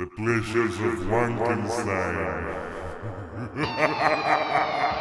The pleasures of Wankenstein.